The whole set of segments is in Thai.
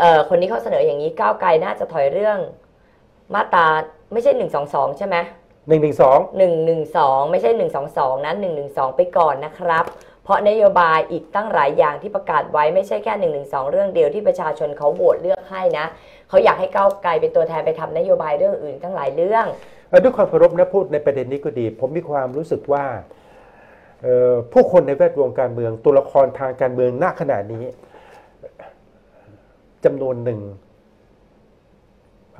เอ่อคนนี้เขาเสนออย่างนี้ก้าวไกลน่าจะถอยเรื่อง มาตราไม่ใช่หนึ่งสองสองใช่ไหมหนึ่งหนึ่งสองหนึ่งหนึ่งสองไม่ใช่หนึ่งสองสองนะหนึ่งหนึ่งสองไปก่อนนะครับ เพราะนโยบายอีกตั้งหลายอย่างที่ประกาศไว้ไม่ใช่แค่หนึ่งหนึ่งสองเรื่องเดียวที่ประชาชนเขาโหวตเลือกให้นะเขาอยากให้ก้าวไกลเป็นตัวแทนไปทำนโยบายเรื่องอื่นตั้งหลายเรื่องเอ่อด้วยความเคารพนะพูดในประเด็นนี้ก็ดี ผมมีความรู้สึกว่าเอ่อผู้คนในแวดวงการเมืองตัวละครทางการเมืองณขณะนี้ จำนวนหนึ่ง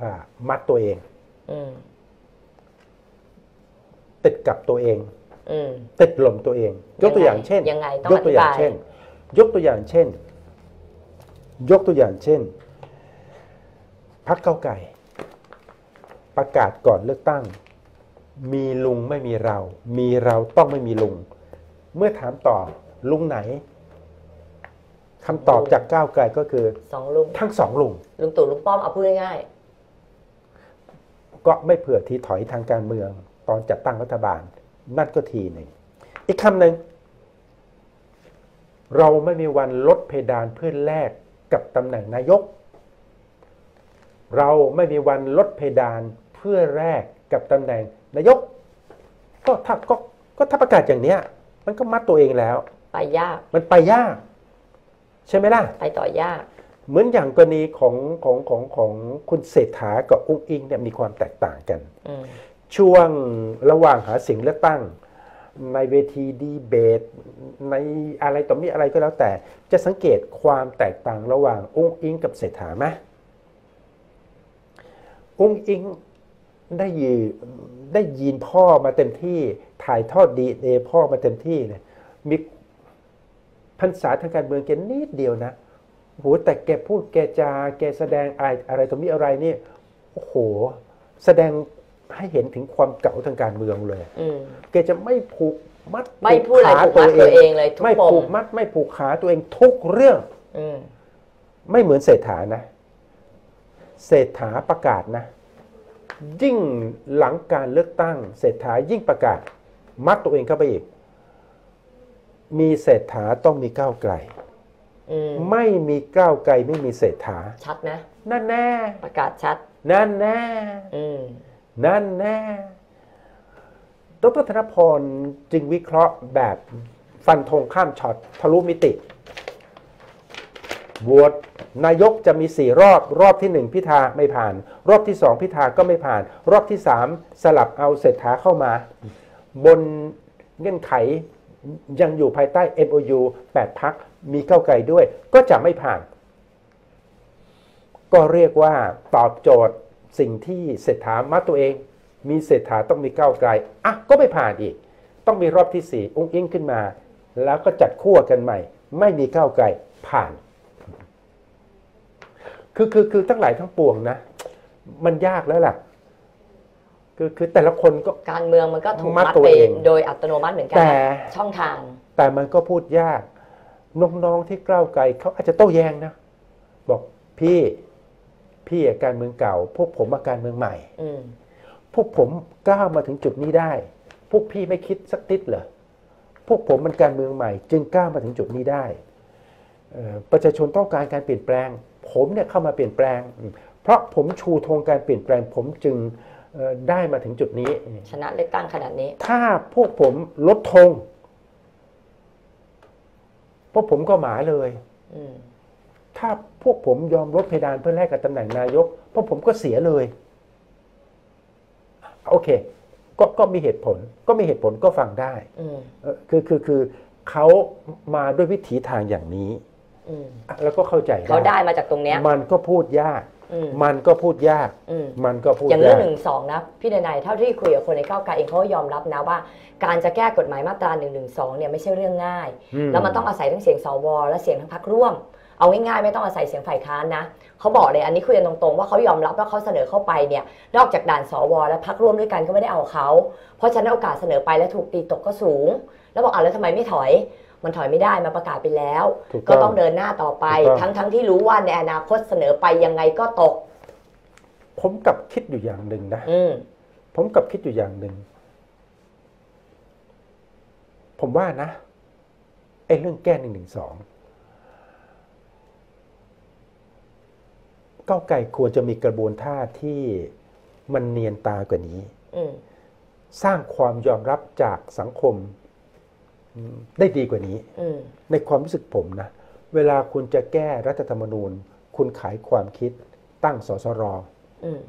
อ่ามัดตัวเองอืมติดกับตัวเองอืมติดลมตัวเอง ยกตัวอย่างเช่นยังไงต้องยกตัวอย่างอธิบายเช่น ยกตัวอย่างเช่น ยกตัวอย่างเช่นพักเก้าวไก่ ประกาศก่อนเลือกตั้ง มีลุงไม่มีเรา มีเราต้องไม่มีลุง เมื่อถามต่อลุงไหน คำตอบจากก้าวไกลก็คือสองลุงทั้งสองลุงลุงตู่ลุงป้อมเอาพูดง่ายก็ไม่เผื่อทีถอยทางการเมือง ตอนจัดตั้งรัฐบาล นั่นก็ทีหนึ่งอีกคำหนึ่งเราไม่มีวันลดเพดานเพื่อแลกกับตำแหน่งนายก เราไม่มีวันลดเพดานเพื่อแลกกับตำแหน่งนายก ก็ถ้าก็ก็ถ้าประกาศอย่างเนี้ย มันก็มัดตัวเองแล้วๆไปยาก มันไปยาก ใช่ไหมล่ะ ไปต่อยาก เหมือนอย่างกรณีของของของของคุณเศรษฐากับอุ้งอิงเนี่ยมีความแตกต่างกัน อืม ช่วงระหว่างหาเสียงเลือกตั้ง ในเวทีดีเบต ในอะไรต่อมีอะไรก็แล้วแต่ จะสังเกตความแตกต่างระหว่างอุ้งอิงกับเศรษฐาไหมอุ้งอิงได้ยีได้ยีนพ่อมาเต็มที่ถ่ายทอดดีเอพ่อมาเต็มที่เลยมีพ รรษาทางการเมืองแกนิดเดียวนะโหแต่แกพูดแกจาแกแสดงอะไรอะไรต่อมีอะไรนี่โอ้โห แสดงให้เห็นถึงความเก่าทางการเมืองเลยอืมแกจะไม่ผูกมัดไม่พูดอะไรผูกมัดตัวเองเลยทุกไม่ปผูมกมัดไม่ผูกขาตัวเองทุกเรื่องอืมไม่เหมือนเศรษฐานะ เศรษฐาประกาศนะ ยิ่งหลังการเลือกตั้ง เศรษฐายิ่งประกาศ มัดตัวเองเข้าไปอีก มีเศรษฐาต้องมีก้าวไกล อืมไม่มีก้าวไกลไม่มีเศรษฐา ชัดนะ นั่นแน่ ประกาศชัด นั่นแน่ อืมนั่นแน่ ดรธนพรจึงวิเคราะห์แบบฟันธงข้ามช็อตทะลุมิติโหวตนายกจะมีสี่รอบ รอบที่หนึ่งพิธาไม่ผ่าน รอบที่สองพิธาก็ไม่ผ่าน รอบที่สามสลับเอาเศรษฐาเข้ามา บนเงื่อนไข ยังอยู่ภายใต้ MOU 8พักมีเก้าไกลด้วย ก็จะไม่ผ่าน ก็เรียกว่าตอบโจทย์สิ่งที่เศรษฐามัดตัวเอง มีเศรษฐาต้องมีเก้าไกลอะก็ไม่ผ่านอีก ต้องมีรอบที่สี่อุ้งอิงขึ้นมา แล้วก็จัดขั้วกันใหม่ ไม่มีเก้าไกลผ่าน คือคือคือทั้งหลายทั้งปวงนะ มันยากแล้วล่ะ คือคือแต่ละคนก็ การเมืองมันก็ถูกมัมัดดตัวไปเองโดยอัตโนมัติเหมือนกันแต่นะช่องทาง แต่มันก็พูดยากน้องๆที่ก้าวไกลเขาอาจจะโต้แย้งนะ บอกพี่พี่อะการเมืองเก่า พวกผมมาการเมืองใหม่อืมพวกผมก้าวมาถึงจุดนี้ได้ พวกพี่ไม่คิดสักติดเหรอพวกผมมันการเมืองใหม่ จึงก้าวมาถึงจุดนี้ได้เอ่อประชาชนต้องการการเปลี่ยนแปลง ผมเนี่ยเข้ามาเปลี่ยนแปลง เพราะผมชูธงการเปลี่ยนแปลง ผมจึงเอ่อ ได้มาถึงจุดนี้ ชนะเลือกตั้งขนาดนี้ ถ้าพวกผมลดธงพวกผมก็หมาเลยอืมถ้าพวกผมยอมลดเพดานเพื่อแลกกับตำแหน่งนายกพวกผมก็เสียเลย โอเค ก็ก็มีเหตุผล ก็มีเหตุผลก็ฟังได้อืมเอ่อคือคือคือเขามาด้วยวิถีทางอย่างนี้อืมอะแล้วก็เข้าใจเขาได้มาจากตรงเนี้ย มันก็พูดยากอื มมันก็พูดยากอืมมันก็พูดอย่างเรื่ยาองกหนึ่งสองนะพี่ดนายเท่าที่คุยกับคนในก้าวไกลเองเขาก็ยอมรับนะว่า การจะแก้กฎหมายมาตรา1นึเนี่ยไม่ใช่เรื่องง่ายอืมแล้วมันต้องอาศัยทั้งเสียงสวและเสียงทั้งพรรคร่วมเอาง่ายๆไม่ต้องอาศัยเสียงฝ่ายค้านนะเขาบอกเลยอันนี้คุยกันตรงๆว่าเขายอมรับว่าเขาเสนอเข้าไปเนี่ยนอกจากด่านสวและพรรคร่วมด้วยกันก็ไม่ได้เอาเขา เพราะฉะนั้นโอกาสเสนอไปแล้วถูกตีตกก็สูง แล้วบอกอะแล้วทำไมไม่ถอย มันถอยไม่ได้มันประกาศไปแล้วถูกก็ต้องต้องเดินหน้าต่อไปถูกต้องทั้งทั้งที่รู้ว่าในอนาคตเสนอไปยังไงก็ตก ผมกลับคิดอยู่อย่างหนึ่งนะอืมผมกลับคิดอยู่อย่างหนึ่ง ผมว่านะไอ้เรื่องแก้หนึ่งหนึ่งสองก้าวไกลควรจะมีกระบวนท่าที่มันเนียนตากว่านี้อืมสร้างความยอมรับจากสังคมอืม ได้ดีกว่านี้อืมในความรู้สึกผมนะ เวลาคุณจะแก้รัฐธรรมนูญ คุณขายความคิดตั้งสสรอืม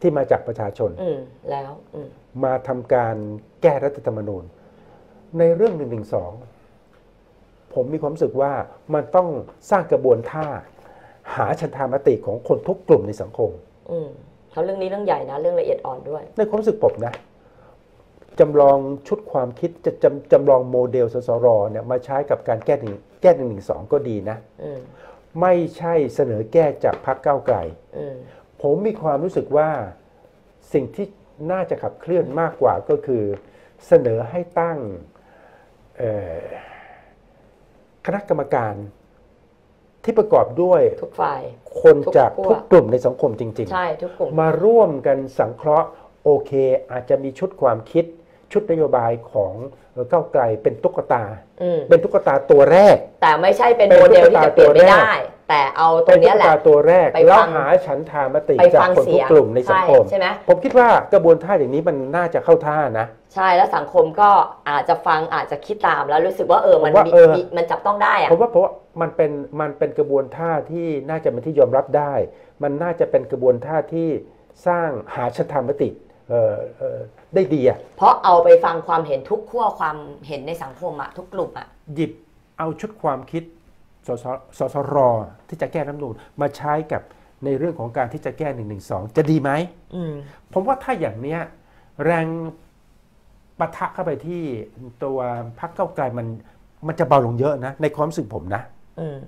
ที่มาจากประชาชนอืมแล้วอืมมาทำการแก้รัฐธรรมนูญ ในเรื่องหนึ่งหนึ่งสองผมมีความรู้สึกว่ามันต้องสร้างกระบวนท่า หาชันธามติของคนทุกกลุ่มในสังคมอืมเขาะเรื่องนี้เรื่องใหญ่นะ เรื่องละเอียดอ่อนด้วย ในความรู้สึกผมนะ จำลองชุดความคิดจะจำจำลองโมเดลสสรเนี่ยมาใช้กับการแก้หนึ่งแก้หนึ่งหนึ่งสองก็ดีนะอืมไม่ใช่เสนอแก้จากพรรคก้าวไกลอืมผมมีความรู้สึกว่าสิ่งที่น่าจะขับเคลื่อนมากกว่าก็คือ เสนอให้ตั้งเอ่อคณะกรรมการที่ประกอบด้วยทุกฝ่ายคนทุกจากขั้วทุกกลุ่มในสังคมจริงใช่ทุกกลุ่มๆมาร่วมกันสังเคราะห์โอเค อาจจะมีชุดความคิด ชุดนโยบายของเอ่อก้าวไกลเป็นตุ๊กตาอืมเป็นตุ๊กตาตัวแรก แต่ไม่ใช่เป็นเป็นโมเดลที่จะเปลี่ยนไม่ตุ๊กตาตัวแรกได้ แต่เอาตัเป็วนเนี้ตุ๊ยกแหละตาตัวแรกไปแล้วฟังหาฉันทามติไปจากฟังคนเสีทุกยงกลุ่มในสังคมใช่ไหมผมคิดว่ากระบวนท่าอย่างนี้มันน่าจะเข้าท่านะ ใช่แล้วสังคมก็อาจจะฟังอาจจะคิดตามแล้วรู้สึกว่าเออมันผมว่ามีเออมีมันจับต้องได้อะผมว่าเพราะว่ามันเป็นมันเป็นกระบวนท่าที่น่าจะเป็นที่ยอมรับได้ มันน่าจะเป็นกระบวนท่าที่สร้างหาชันธามติเอ่อเอ่อ ได้ดีอะเพราะเอาไปฟังความเห็นทุกขั้วความเห็นในสังคมอะทุกกลุ่มอะหยิบเอาชุดความคิดสสสสรที่จะแก้รัฐธรรมนูญมาใช้กับในเรื่องของการที่จะแก้1นึจะดีไหมอืมผมว่าถ้าอย่างเนี้ยแรงปะทะเข้าไปที่ตัวพรรคเก้าวไกลมันมันจะเบาลงเยอะนะ ในความรู้สึกผมนะอืม